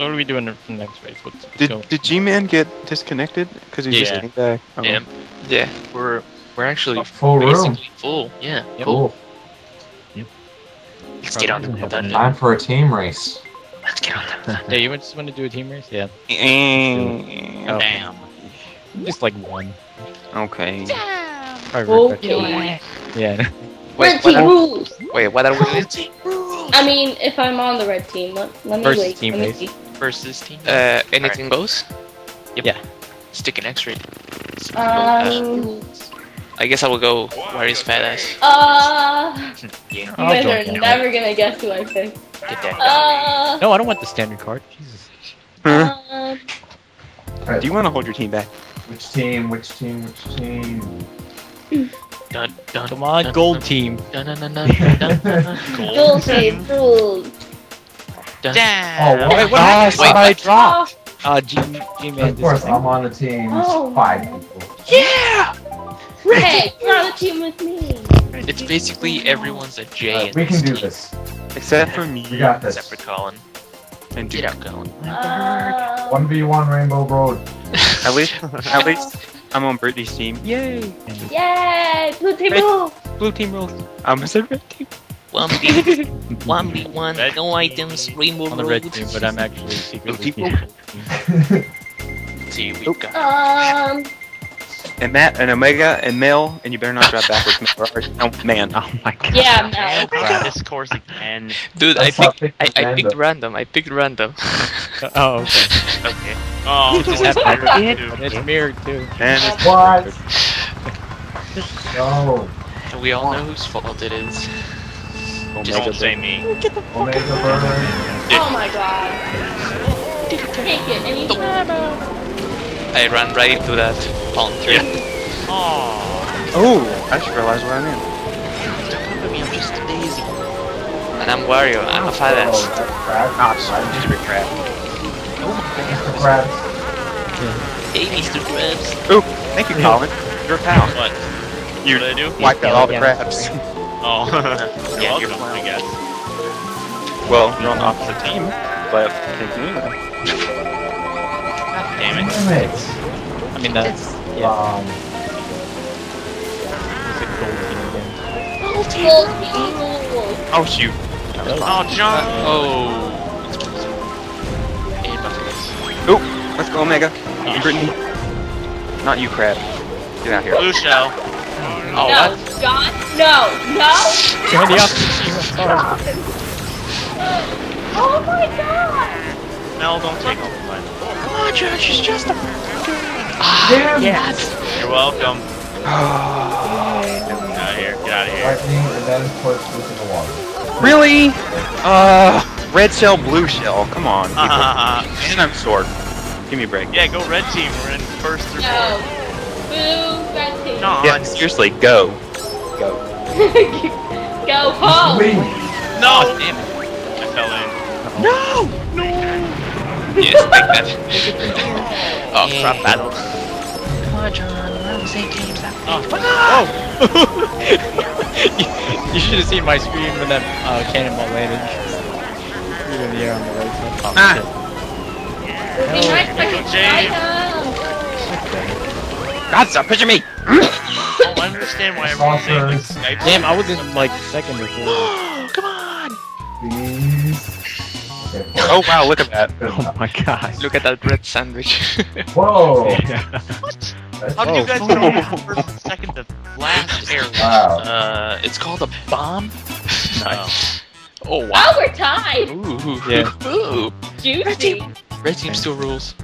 what are we doing for the next race? Let's, let's Did go. did G-Man get disconnected? Because he's just Yeah. sitting back. Oh. Yeah. Yeah. We're we're actually Full room. full. Yeah. Yep. Cool. Let's get on the Probably dungeon. Time for a team race. Let's get on the Yeah, you just want to do a team race? Yeah. Oh. Damn. Just like one. Okay. Probably Okay. Yeah. Red Wait, what team rules. wait, what are we doing? I mean, if I'm on the red team, let, let me Versus wait. team let me race. see. Versus team. Uh, anything goes? Yep. Yeah. Stick an X-ray. Um, I guess I will go. Where is fat ass? uh, Yeah. you I'll guys join are you. never gonna guess who I picked. Get that. Uh, No, I don't want the Standard Kart. Jesus. Huh? um, Do you want to hold your team back? Which team? Which team? Which team? Dun, dun, Come on, dun, gold dun, team. Dun, dun, dun, dun, dun, dun, rules, team, rules. dun. Oh, what? Wait, what happened? somebody Wait, dropped. Uh, G, G man. Of course, I'm on the team. Oh. Five people. Yeah! Hey, you're on the team with me. It's basically everyone's a J Uh, in we this can do team. this. Except for me We got this. Except for Colin. and Get Duke. out, Colin. Uh, One v one Rainbow Road. At least, at least I'm on Brittany's team. Yay! yay, blue team rules. Blue team rules. I'm a red team. 1v, 1v1, no items, rainbow on the road. red team, but I'm actually secretly. people. team. See, we Oh. got. Um, And Matt and Omega and Mel, and you better not drive backwards. Mel, or- No, man. Oh my god. yeah, no. Grab this course again. Dude, I That's not picked, picked I, I picked random. random. I picked random. Oh, okay. Okay. Oh, Just this have is mirrored. weird, It's mirrored too. Man, it's What? No. And we all know whose fault it is. Omega. Don't say me. Omega Burner. Oh my god. Take it, and you I ran right into that palm tree. Oh, Oh, I just realized what I'm in. Look at me, I'm just a daisy. And I'm Wario, I'm a fat Oh, ass. that's crab. Ah, sorry, just a crap. Mr. Krabs. Hey, Mr. Krabs. Oh, thank you, Colin. You're a pal. what? You What did I do? wiped out all the crabs. Oh, you're Yeah, you're welcome, I guess. Well, you're on the opposite team, but God damn it. Damn it. I mean, that's yeah. Um, It's a gold team again. Gold team oh shoot. Oh, John. Oh. Hey, Oh, let's go Omega. And Brittany. Not you, crab. Get out here. Blue shell. Oh, no, what? John, no, no. Go the opposite team. I'm sorry. Oh my god. Mel, don't take all the time. Come on, Josh, it's just a. Damn. Yes. You're welcome. Oh, Get out of here. Get out of here. Lightning and then push this in the water. really? Uh, red shell, blue shell. Come on. people. Uh, and I'm sword. Give me a break. yeah, go red team. We're in first through No. fourth. Boo, red team. No. Yeah, seriously, go. Go. Go home. Leave. No. Oh, damn it. I fell in. Yes, take that. oh, Yeah. crap battle. Come on, John. We're on the same team. Stop. Oh! you, you should have seen my screen when that uh, cannonball landed. Threw it in the air on the right side. Oh, Ah. shit. Be right back. Go, Jade. Item. God, stop pushing me! Oh, I understand why everyone's saying like Skype. Damn, I was in like second or third. Come on. Please. Oh wow, look at that. good Oh my god. Look at that bread sandwich. Whoa. Yeah. That's- How did you Oh. guys know from first and second to last air? Wow. uh, it's called a bomb. nice. Oh wow. Oh, we're tied. Ooh. Yeah. Ooh. Juicy. Red team still rules.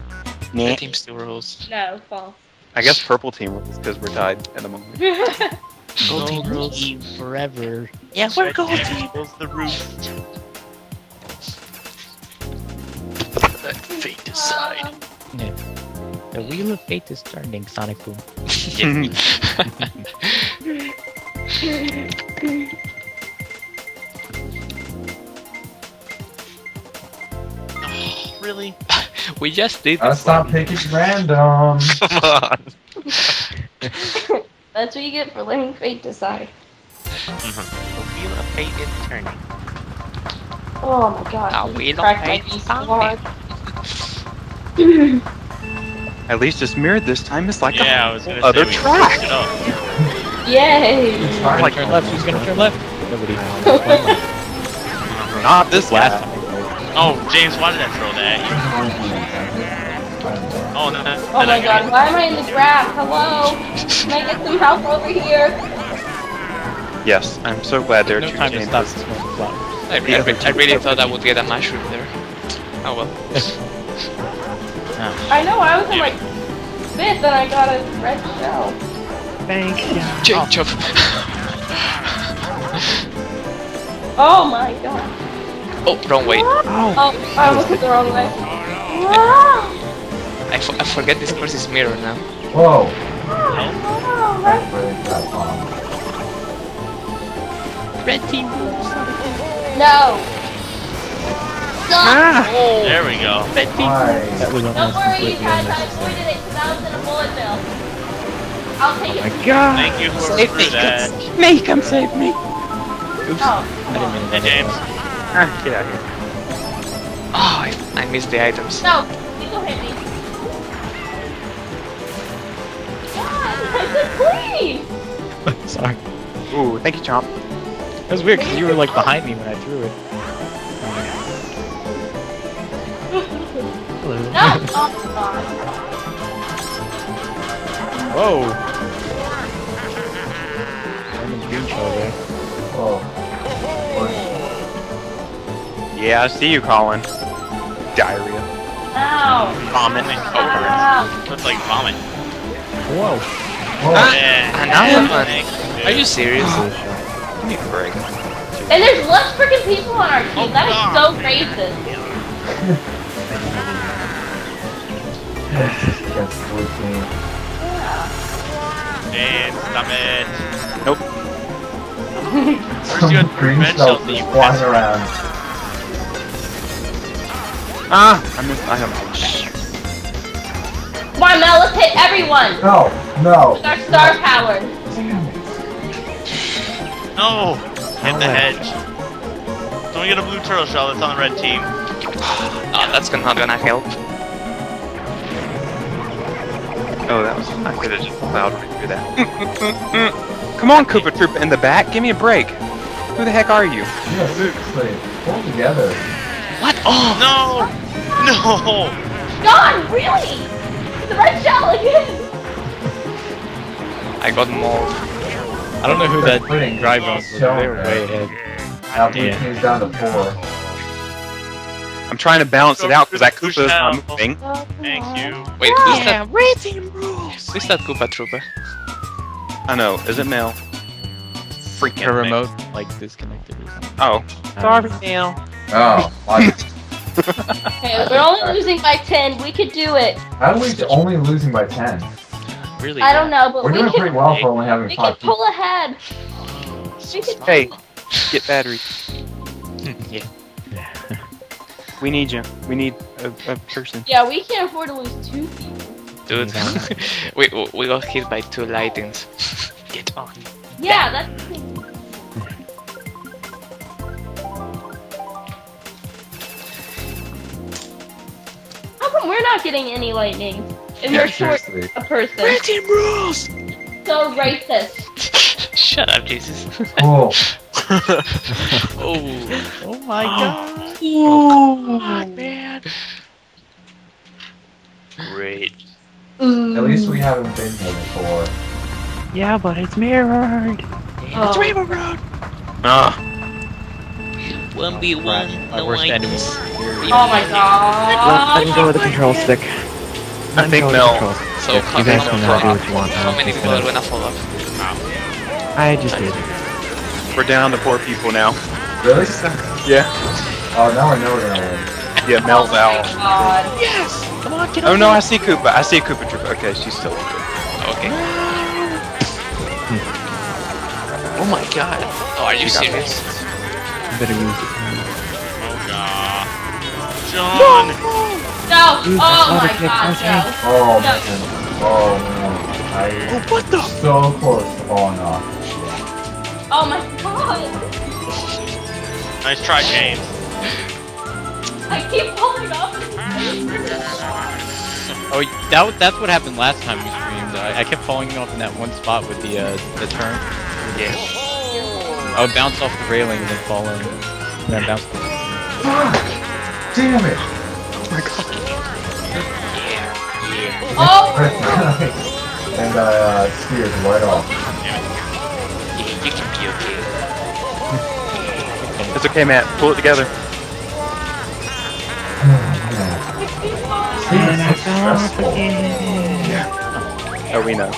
Nah. Red team still rules. No, false. I guess purple team rules because we're tied at the moment. Gold team rules. team forever. Yeah, we're gold Red team. equals the roof. Let fate decide. The wheel of fate is turning, Sonic Boom. Oh, really? we just did Gotta this. stop picking random. Come on. That's what you get for letting fate decide. The wheel of fate is turning. Oh my god. You we don't cracked pay my knee so something. hard. At least it's mirrored this time. It's like Yeah, I a was gonna other say track. it up. Yay! It's Who's fine. gonna turn left? Who's gonna turn left? Nobody. not this Last last. time. Oh, James, why did I throw that? Oh, no, no, Oh my god, why am I in the grass? Hello? Can I get some help over here? Yes, I'm so glad there are No two time to stop chambers. smoking flowers. I, I, re- I really thought I would get a mushroom there. Oh well. I know, I was in like fifth and I got a red shell. Thank Change of. Oh my god. Oh, wrong way. Oh, I almost went the wrong way. Ah! Ah! I, f- I forget this course is mirror now. Whoa. Oh, that's- That's really that bomb. No. Stop! There we go. Why? That was Don't almost worry, you completely guys, I unnecessary. avoided it because I was in a bullet bill. I'll take it. Thank you for, for that. Me, come save me. Oh, I didn't mean to Hey, James. Ah, get out of here. Oh, I, I missed the items. no, you go hit me. Please! Sorry. Ooh, thank you, Chomp. That was weird because you were like behind me when I threw it. Hello. No! Oh, God. Whoa. Lemon green shell there. Whoa. Yeah, I see you, Colin. Diarrhea. Ow! Vomit. Ow! Looks like vomit. Whoa. Whoa. Yeah. Another one. Thanks, dude. Are you serious? Give me a break. And there's less freaking people on our team. Oh, that is so racist. That's blue team. James, stop it. Nope. Where's your green stuff shell that is you flying around. Ah, I missed. I have. Come on, Mel, let's hit everyone! No, no. With our star power. Damn it. No! Hit the hedge. Don't get a blue turtle shell that's on the red team. Oh, that's gonna- not gonna help. Oh, that was. I could have just plowed right through that. Come on, Koopa Troop in the back. Give me a break. Who the heck are you? Yeah, seriously. Pull together. What? Oh! No! No! God, really? The red shell again! I got mauled. I don't know who that Putting drive was, but so they were bad. way ahead. Now Yeah. down to four. I'm trying to balance it out because that Push Koopa is out. not moving. Thank you. Wait, who's that? Who's that Koopa Troopa? I know. Is it Mel? Freaking Her Mel. remote like disconnected or something. Oh. Sorry, male. Oh, Okay, we're only losing by 10. We could do it. how are we only losing by 10? Really? I don't know, but We're we doing can, pretty well for only having we five can pull ahead. We can Hey, get battery. yeah. We need you. We need a, a person. Yeah, we can't afford to lose two people. Dude, we, we got hit by two lightings. Get on. Yeah, that's the. How come we're not getting any lightning? And Yeah, we're short seriously. a person. team rules! So racist. Shut up, Jesus. Cool. oh. Oh my god. Oh, man. Great. At least we haven't been here before. Yeah, but it's mirrored. Oh. Rainbow Road! Ah. 1v1, My no worst items. Oh my god. Let me go with the control stick. I think go Mel- the control stick. So, how, You guys how, can now do what you want. how I'm many just people are gonna- gonna fall? I just did. We're down to poor people now. Really? Yeah. Oh, now I know we're gonna win. Yeah, Mel's oh out. God. Yes! Come on, get Oh no, I see Koopa. I see Koopa Troopa. Okay, she's still good. Okay. oh my god. Oh, are you She serious? I better use it. Oh, God. John! No. Use Oh the my auto kick, god, okay. no. Oh, No. man. Oh, man. I what the? so close to falling off. Oh my god. Nice try, James. I keep falling off. Oh, that, that's what happened last time we streamed. I, I kept falling off in that one spot with the uh, the turn. Yeah. I would bounce off the railing and then fall in. And then bounce. Fuck! Damn it! Oh! And I uh, steered right off. Yeah, you can be okay. It's okay, Matt. Pull it together. See, it's so stressful. Oh, we know.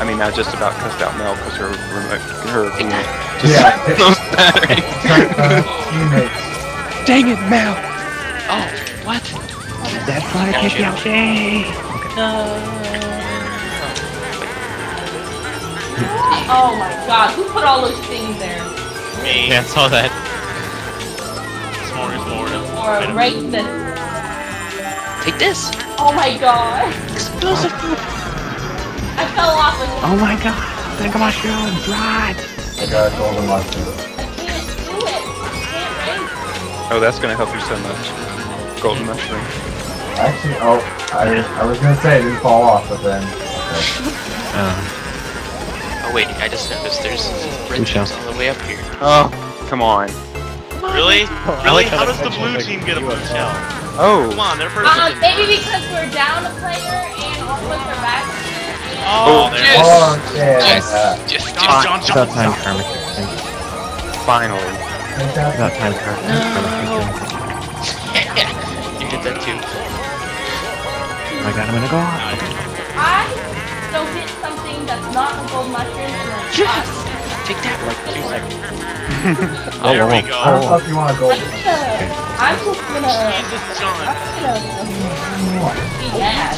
I mean, I just about cussed out Mel because her remote, her teammate just Yeah. lost battery. Uh. Dang it, Mel! Oh, what? That's why I kicked out Shay. Oh my god, who put all those things there? Me. Yeah, I saw that. Smorgasbord. Or racist. Take this. Oh my god. Explosive. I fell off and Oh my god. Think of my mushrooms, right? I got golden mushroom. I can't do it. I can't race. Oh, that's gonna help you so much. Golden mushroom. Actually, oh, I, I was gonna say it didn't fall off, but then. Um, Oh wait, I just noticed there's red shall? all the way up here. Oh, come on. Really? Really? how How does the blue team get a blue shell? Oh. Come on, they're first. Um, in maybe because we're down a player and all of us are back. Oh, there. Yes. Oh, yeah. Yes. uh, Just, John, just. John, it's John. about time karma kicked in. Finally. It's about time karma, karma kicked in. you did that too. I got him in a god. I don't hit something that's not a gold mushroom and Yes. Take that. Like two seconds. Oh, There we oh, go. I don't know if you want to go. I'm just gonna, I'm just gonna, Jesus, John. I'm gonna be mad.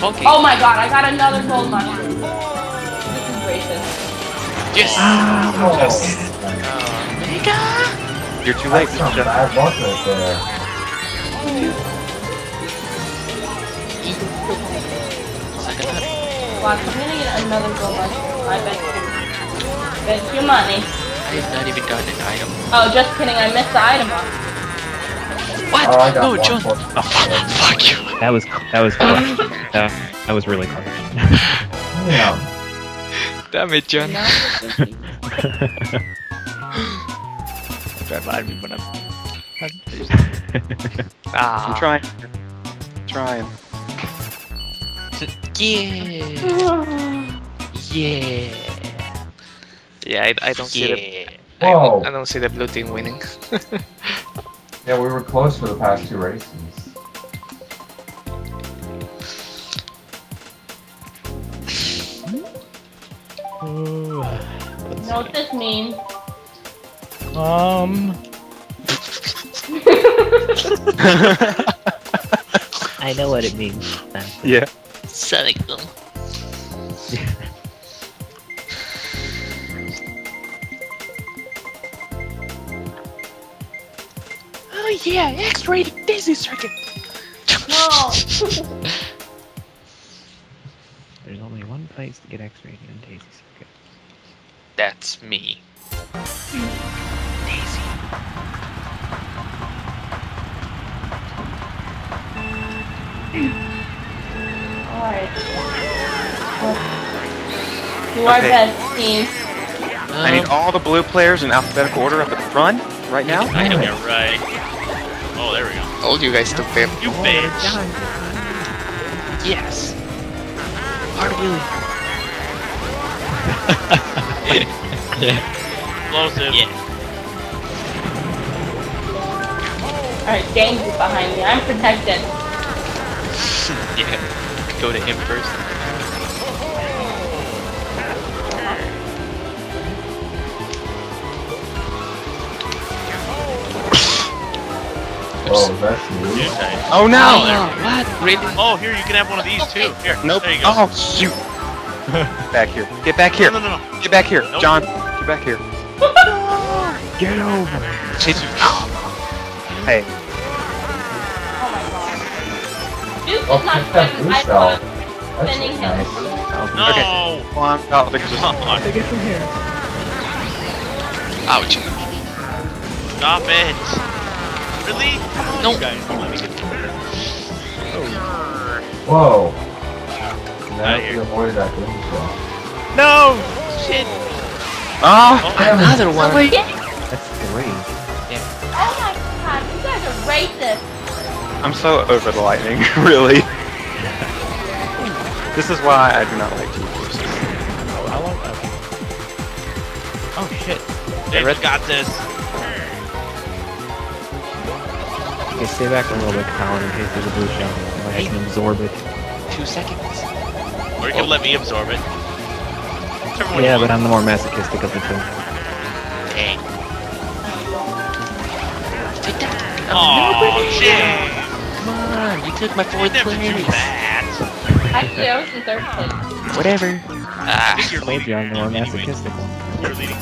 Funky. Oh my god, I got another gold mushroom. This is racist. Yes. Ah, oh, You're too late, that's some Jeff. bad luck right oh. There. Watch, I'm gonna get another gold mushroom. I bet you. Bet you money. I have not even gotten an item. Oh, just kidding, I missed the item off. What? Oh, no, one John. for- Fuck you. That was that was clutch. that, that was really clutch. Yeah. Damn it, John. Now it's just- Remind me when I'm. I'm Ah. trying. Trying. Yeah. Yeah. Yeah, I, I don't see the. I, Whoa. I don't see the blue team winning. Yeah, we were close for the past two races. You know what this means? Um. I know what it means. Yeah. Sonic boom. Oh yeah, X-rated Daisy Circuit. No. There's only one place to get X-rated in Daisy Circuit. That's me. Daisy. Alright. Do our Okay. best, team. I need um, all the blue players in alphabetical order up at the front right now. I know. Yeah, right. Oh, there we go. Told you guys to pimp. You bitch. Yes. Hard wheelie. Explosive. Yeah. Alright, James is behind me. I'm protected. yeah. Go to him first. Oh, that's You you. Oh no! Oh, there. what? Really? Oh, here you can have one of these too. Here. Nope. There you go. Oh shoot! back here. Get back here. No, no, no, no. Get back here, Nope. John. Get back here. Get over. Chase. Hey, thought That's sending him. nice. No. Okay. well, I'm out because Come of on. Get from here. Ouch. Stop it. Really? No. You guys let me get Whoa. Outta Now here. you avoided that good shot. No! Shit! Ah! Damn it. Another one. That's three. Oh my god, you guys are racist. I'm so over the lightning, really. This is why I do not like GeForce. Oh, how long? Okay. Oh shit. David got this. Okay, stay back a little bit, Colin, in case there's a blue shell. I can absorb it. Two seconds. Or you can oh. let me absorb it. Whichever one Yeah, you but. I'm the more masochistic of the two. Dang. Take that. Aw, Jay. Come on, you took my fourth place. that. Actually, I was in third place. Whatever. Ah, I think you're Told leading. you I'm the more anyway. masochistic one. You're leading.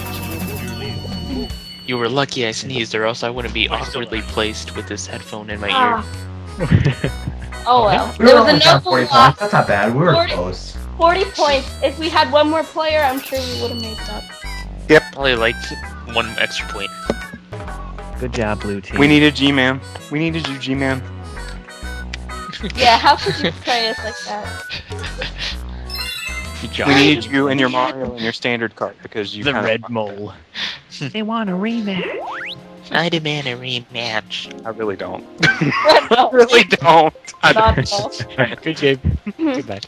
You're leading. you were lucky I sneezed, or else I wouldn't be awkwardly placed with this headphone in my Ah. ear. Oh well. We There were was only down 40 loss. points. That's not bad. We were 40 close. 40 points. If we had one more player, I'm sure we would have made it up. Yep. Probably like one extra point. Good job, blue team. We need a G-man. We needed you, G-Man. Yeah, how could you betray us like that? We need you and your Mario and your Standard Kart because you the red mole. They want a rematch. I demand a rematch. I really don't. Red I ball. really don't. I don't. Good game. Goodbye.